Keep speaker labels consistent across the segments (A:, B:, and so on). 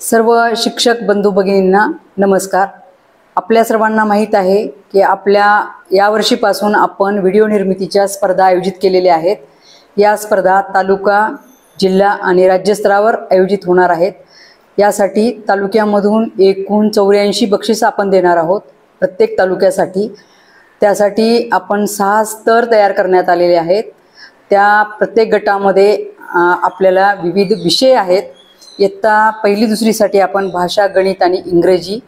A: सर्व शिक्षक बंधू भगिनींना नमस्कार. आपल्या सर्वांना माहीत आहे की आपल्या यावर्षीपासून आपण व्हिडिओ निर्मितीच्या स्पर्धा आयोजित केलेल्या आहेत. या स्पर्धा तालुका जिल्हा आणि राज्यस्तरावर आयोजित होणार आहेत. यासाठी तालुक्यामधून एकूण चौऱ्याऐंशी बक्षीस आपण देणार आहोत प्रत्येक तालुक्यासाठी. त्यासाठी आपण सहा स्तर तयार करण्यात आलेले आहेत. त्या प्रत्येक गटामध्ये आपल्याला विविध विषय आहेत. इयत्ता पहिली दुसरीसाठी आपण भाषा गणित आणि इंग्रजी.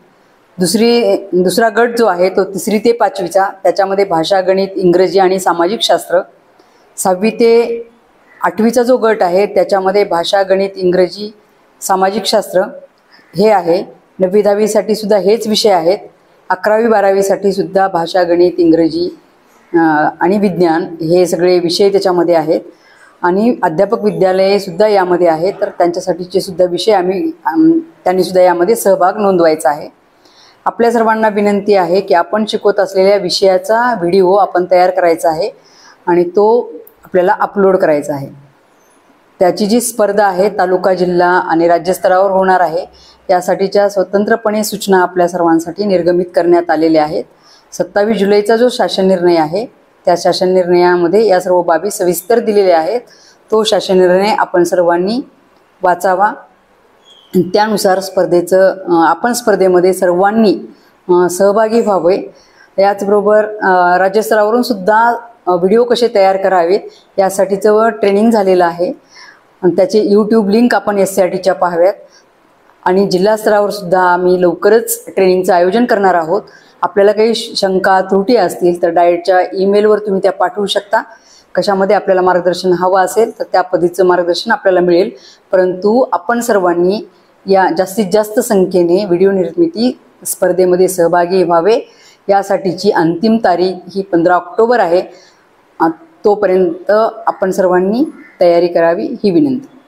A: दुसरी दुसरा गट जो आहे तो तिसरी ते पाचवीचा. त्याच्यामध्ये भाषा गणित इंग्रजी आणि सामाजिक शास्त्र. सहावी ते आठवीचा जो गट आहे त्याच्यामध्ये भाषा गणित इंग्रजी सामाजिक शास्त्र हे आहे. नववी दहावीसाठी सुद्धा हेच विषय आहेत. अकरावी बारावीसाठी सुद्धा भाषा गणित इंग्रजी आणि विज्ञान हे सगळे विषय त्याच्यामध्ये आहेत. आणि अध्यापक विद्यालये सुद्धा यामध्ये आहेत तर त्यांच्यासाठीचे सुद्धा विषय आम्ही त्यांनी सुद्धा यामध्ये सहभाग नोंदवायचा आहे. आपल्या सर्वांना विनंती आहे की आपण शिकवत असलेल्या विषयाचा व्हिडिओ आपण तयार करायचा आहे आणि तो आपल्याला अपलोड करायचा आहे. त्याची जी स्पर्धा आहे तालुका जिल्हा आणि राज्यस्तरावर होणार आहे. यासाठीच्या स्वतंत्रपणे सूचना आपल्या सर्वांसाठी निर्गमित करण्यात आलेल्या आहेत. सत्तावीस जुलैचा जो शासन निर्णय आहे त्या शासन निर्णयामध्ये या सर्व बाबी सविस्तर दिलेल्या आहेत. तो शासन निर्णय आपण सर्वांनी वाचावा. त्यानुसार स्पर्धेचं आपण स्पर्धेमध्ये सर्वांनी सहभागी व्हावे. याचबरोबर राज्यस्तरावरून सुद्धा व्हिडिओ कसे तयार करावेत यासाठीचं ट्रेनिंग झालेलं आहे. त्याची यूट्यूब लिंक आपण एस सी आर टीच्या पाहाव्यात. आणि जिल्हास्तरावर सुद्धा आम्ही लवकरच ट्रेनिंगचं आयोजन करणार आहोत. आपल्याला काही शंका त्रुटी असतील तर डाएटच्या ईमेलवर तुम्ही त्या पाठवू शकता. कशामध्ये आपल्याला मार्गदर्शन हवं असेल तर त्या पद्धतीचं मार्गदर्शन आपल्याला मिळेल. परंतु आपण सर्वांनी या जास्तीत जास्त संख्येने व्हिडिओ निर्मिती स्पर्धेमध्ये सहभागी व्हावे. यासाठीची अंतिम तारीख ही पंधरा ऑक्टोबर आहे. तोपर्यंत आपण सर्वांनी तयारी करावी ही विनंती.